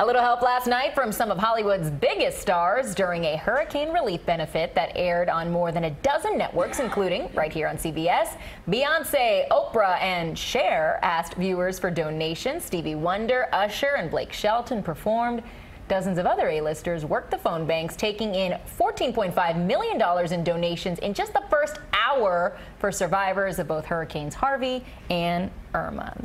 A little help last night from some of Hollywood's biggest stars during a hurricane relief benefit that aired on more than a dozen networks, including right here on CBS. Beyonce, Oprah, and Cher asked viewers for donations. Stevie Wonder, Usher, and Blake Shelton performed. Dozens of other A-listers worked the phone banks, taking in $14.5 million in donations in just the first hour for survivors of both Hurricanes Harvey and Irma.